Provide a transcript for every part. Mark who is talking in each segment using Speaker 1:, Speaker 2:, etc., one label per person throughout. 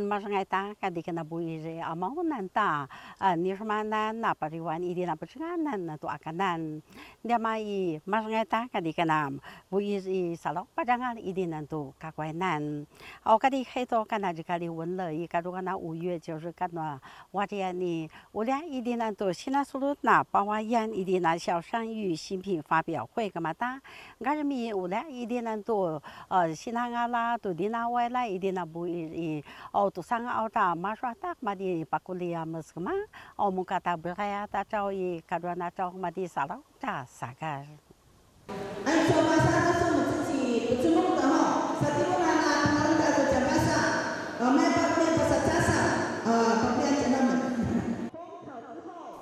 Speaker 1: 马上挨打，赶紧跟他不一人啊，毛难打啊！你说嘛，那那不是话，一那不是俺难，那多艰难。你嘛一马上挨打，赶紧跟他不人，啥了？不讲俺一点难度，可怪难。哦，赶紧很多，赶紧就赶紧问了，一个如果那五月就是干那，我家呢，我俩一点难度，现在说了那把我演一点那小山芋新品发表会干嘛打？俺这面我俩一点那度，呃，西南阿拉都点那外来一点那不一人。哦，木卡达不开呀，大招一卡多那招嘛的啥了，咋啥个？按
Speaker 2: 照马上他说我们自己不做梦的哈，萨蒂莫拉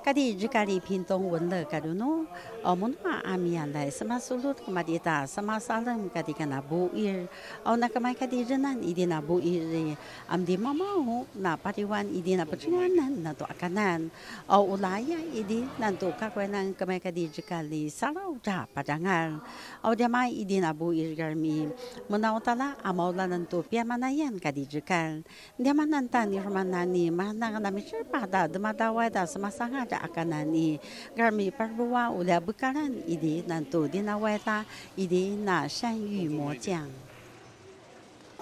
Speaker 1: kadi jikali pintong wanda kaduno omun ma amian dai sama sulut kemadita sama salam kadi kana bu ir au na kamai kadi jenan idina bu ir amdi mama hu na pariwan idina pecunganan na to akanan au ulaya idi nan to kakwenan kamai kadi jikali salau ja padangan au dia mai idina bu ir garmi munau tala amau la nan to pia manayan kadi jikal dia mananta ni manani mana na mi pada demada wada sama sangat 阿卡南尼，格米巴鲁瓦乌拉布卡兰伊迪南多迪那外达 伊迪那山芋魔酱。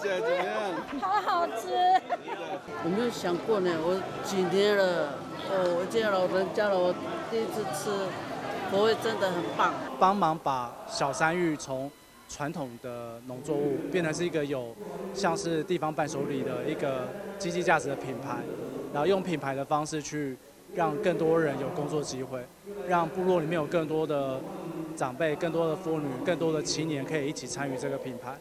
Speaker 3: 现在怎么样？
Speaker 4: 好好吃。我没有想过呢，我几年了，哦，我见老人家了，我第一次吃，口味真的很棒。
Speaker 5: 帮忙把小山芋从传统的农作物变成是一个有像是地方伴手礼的一个经济价值的品牌，然后用品牌的方式去。让更多人有工作机会，让部落里面有更多的长辈、更多的妇女、更多的青年可以一起参与这个品牌。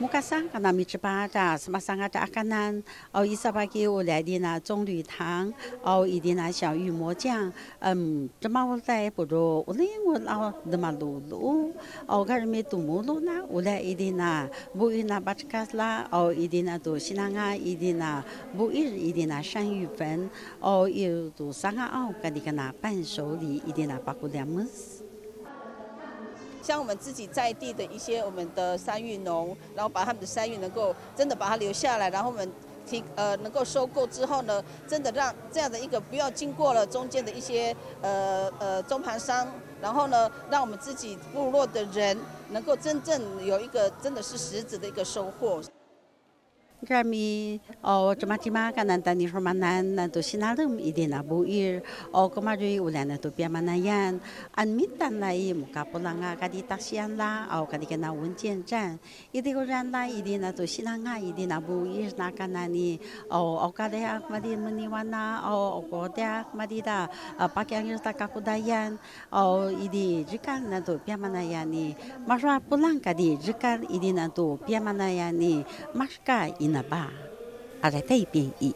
Speaker 1: 木卡山阿那米吃巴达，什么山阿达阿卡南，哦伊萨巴给我来点那棕榈糖，哦伊的那小芋魔酱，嗯，这么我在不如我那我老那么露露，哦卡人米杜木露那我来伊的那不伊那巴吃卡斯拉，哦伊的那多西南阿伊的那不伊伊的那山芋粉，哦又多山阿奥卡的个那伴手礼伊的那巴古两么斯。
Speaker 2: 像我们自己在地的一些我们的山芋农，然后把他们的山芋能够真的把它留下来，然后我们提呃能够收购之后呢，真的让这样的一个不要经过了中间的一些呃呃中盘商，然后呢让我们自己部落的人能够真正有一个真的是实质的一个收获。
Speaker 1: Rami oh cuma cuma kanan tani formanan nantu sinalum ide nabu ir, oh kemarin ulan nantu piamanayan an mitan lai muka pulanga kadi taksian la o kadi kena wunjian jan idi kuran la idi nantu sinanga idi na buir na kanani oh o kade akmadi meniwana oh o kode akmadi da pakaian kakudayan oh idi jikan nantu piamanayan ni masra pulang kadi jikan idi nantu piamanayan ni maska 那吧，阿在那边一。